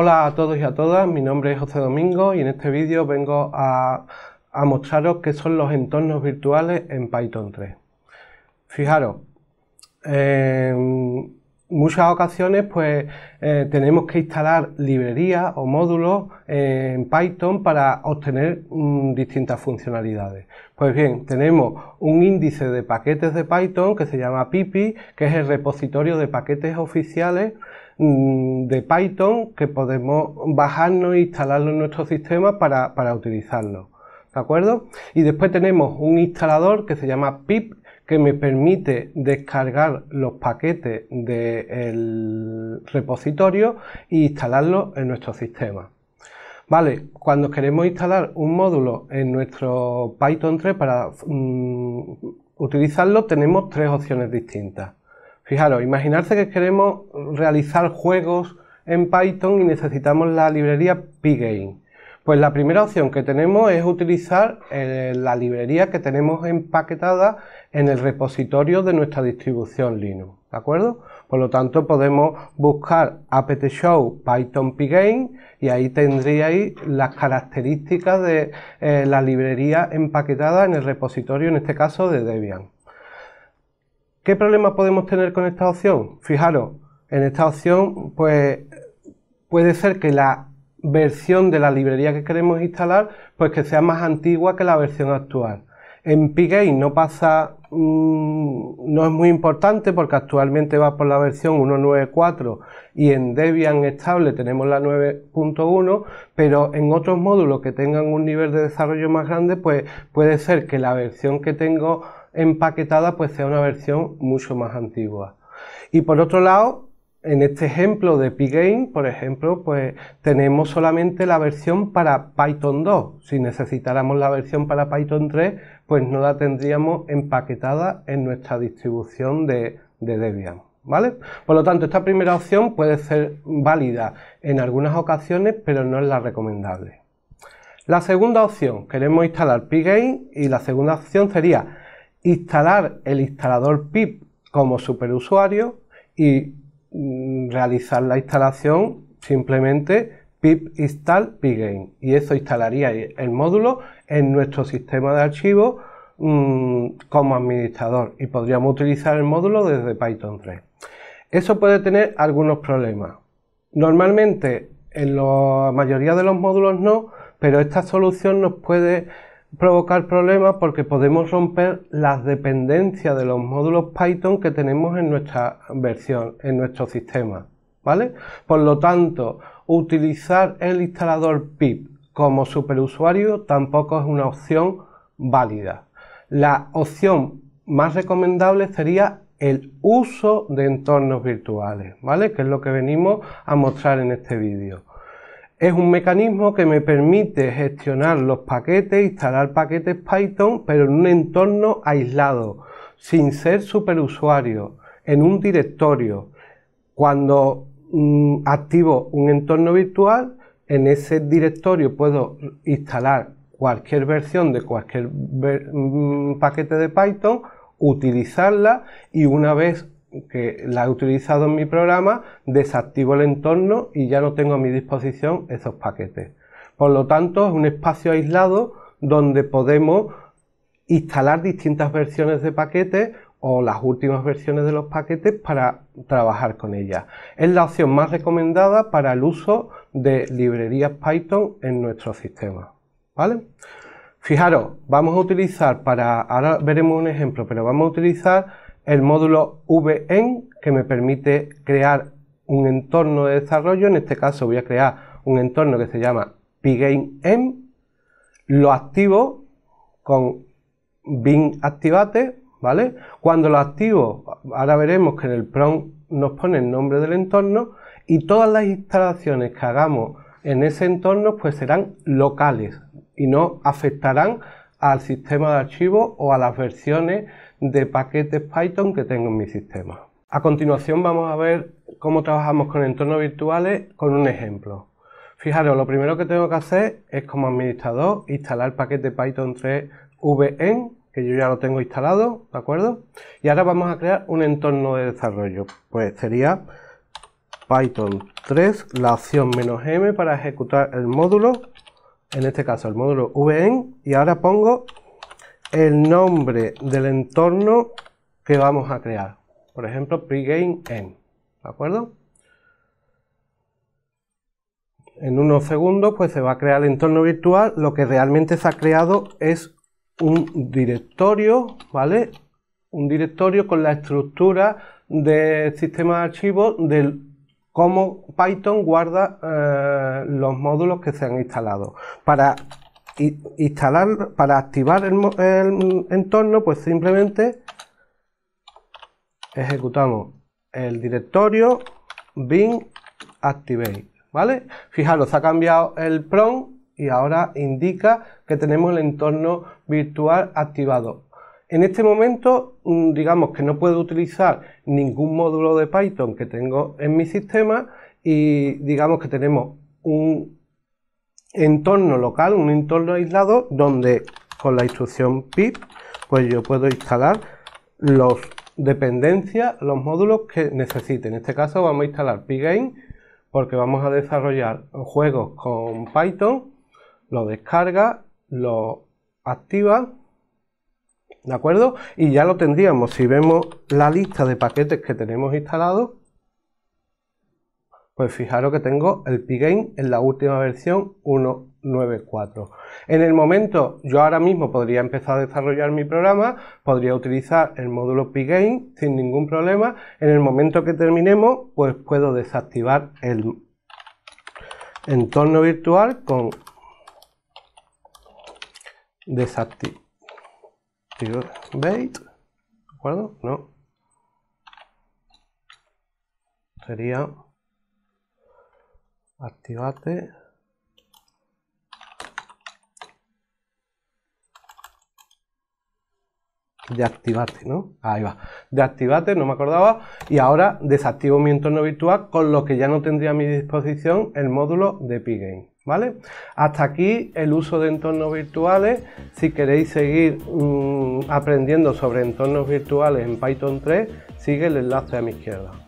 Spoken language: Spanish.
Hola a todos y a todas, mi nombre es José Domingo y en este vídeo vengo a, mostraros qué son los entornos virtuales en Python 3. Fijaros, en muchas ocasiones pues eh, tenemos que instalar librerías o módulos en Python para obtener mm, distintas funcionalidades. Pues bien, tenemos un índice de paquetes de Python que se llama pipi, que es el repositorio de paquetes oficiales Mm, de Python que podemos bajarnos e instalarlo en nuestro sistema para, utilizarlo. ¿De acuerdo? Y después tenemos un instalador que se llama pip que me permite descargar los paquetes del repositorio e instalarlos en nuestro sistema. Vale, cuando queremos instalar un módulo en nuestro Python 3 para mm, utilizarlo tenemos tres opciones distintas. Fijaros, imaginarse que queremos realizar juegos en Python y necesitamos la librería Pgame. Pues la primera opción que tenemos es utilizar eh, la librería que tenemos empaquetada en el repositorio de nuestra distribución Linux, ¿de acuerdo? Por lo tanto, podemos buscar apt-show python pgame y ahí tendríais las características de eh, la librería empaquetada en el repositorio, en este caso de Debian. ¿Qué problema podemos tener con esta opción? Fijaros, en esta opción pues puede ser que la versión de la librería que queremos instalar pues que sea más antigua que la versión actual. En Pgame no pasa, mm, no es muy importante porque actualmente va por la versión 1.9.4 y en Debian estable tenemos la 9.1, pero en otros módulos que tengan un nivel de desarrollo más grande, pues puede ser que la versión que tengo empaquetada pues sea una versión mucho más antigua. Y por otro lado, en este ejemplo de Pgame, por ejemplo, pues tenemos solamente la versión para Python 2. Si necesitáramos la versión para Python 3, pues no la tendríamos empaquetada en nuestra distribución de, de Debian. ¿Vale? Por lo tanto, esta primera opción puede ser válida en algunas ocasiones, pero no es la recomendable. La segunda opción, queremos instalar Pgame y la segunda opción sería instalar el instalador pip como superusuario y realizar la instalación simplemente pip install pgame y eso instalaría el módulo en nuestro sistema de archivos mm, como administrador y podríamos utilizar el módulo desde Python 3. Eso puede tener algunos problemas. Normalmente en la mayoría de los módulos no, pero esta solución nos puede provocar problemas porque podemos romper las dependencias de los módulos Python que tenemos en nuestra versión, en nuestro sistema, ¿vale? Por lo tanto, utilizar el instalador pip como superusuario tampoco es una opción válida. La opción más recomendable sería el uso de entornos virtuales, ¿vale? Que es lo que venimos a mostrar en este vídeo. Es un mecanismo que me permite gestionar los paquetes, instalar paquetes Python, pero en un entorno aislado, sin ser superusuario, en un directorio. Cuando mm, activo un entorno virtual, en ese directorio puedo instalar cualquier versión de cualquier mm, paquete de Python, utilizarla y una vez que la he utilizado en mi programa, desactivo el entorno y ya no tengo a mi disposición esos paquetes. Por lo tanto, es un espacio aislado donde podemos instalar distintas versiones de paquetes o las últimas versiones de los paquetes para trabajar con ellas. Es la opción más recomendada para el uso de librerías Python en nuestro sistema. ¿Vale? Fijaros, vamos a utilizar para, ahora veremos un ejemplo, pero vamos a utilizar el módulo VN que me permite crear un entorno de desarrollo. En este caso voy a crear un entorno que se llama PGameM. Lo activo con bin activate, ¿vale? Cuando lo activo, ahora veremos que en el prompt nos pone el nombre del entorno y todas las instalaciones que hagamos en ese entorno pues serán locales y no afectarán al sistema de archivos o a las versiones de paquetes Python que tengo en mi sistema. A continuación vamos a ver cómo trabajamos con entornos virtuales con un ejemplo. Fijaros, lo primero que tengo que hacer es como administrador instalar el paquete Python 3 VN, que yo ya lo tengo instalado, ¿de acuerdo? Y ahora vamos a crear un entorno de desarrollo. Pues sería Python 3 la opción menos "-m" para ejecutar el módulo, en este caso el módulo vn, y ahora pongo el nombre del entorno que vamos a crear. Por ejemplo, pregame en, ¿de acuerdo? En unos segundos pues se va a crear el entorno virtual, lo que realmente se ha creado es un directorio, ¿vale? Un directorio con la estructura del sistema de archivos del cómo Python guarda eh, los módulos que se han instalado. Para instalar, para activar el, entorno, pues simplemente ejecutamos el directorio bin activate, ¿vale? Fijaros, ha cambiado el prompt y ahora indica que tenemos el entorno virtual activado. En este momento, mm, digamos que no puedo utilizar ningún módulo de Python que tengo en mi sistema y digamos que tenemos un entorno local, un entorno aislado donde con la instrucción pip pues yo puedo instalar los dependencias, los módulos que necesite. En este caso vamos a instalar Pygame porque vamos a desarrollar juegos con Python, lo descarga, lo activa ¿De acuerdo? Y ya lo tendríamos. Si vemos la lista de paquetes que tenemos instalados, pues fijaros que tengo el Pygame en la última versión 1.9.4. En el momento, yo ahora mismo podría empezar a desarrollar mi programa, podría utilizar el módulo Pygame sin ningún problema. En el momento que terminemos, pues puedo desactivar el entorno virtual con desactivar bait, ¿de acuerdo? No. Sería activate de activate, ¿no? Ahí va. De activate, no me acordaba. Y ahora desactivo mi entorno virtual, con lo que ya no tendría a mi disposición el módulo de Pygame. ¿Vale? Hasta aquí el uso de entornos virtuales. Si queréis seguir mm, aprendiendo sobre entornos virtuales en Python 3, sigue el enlace a mi izquierda.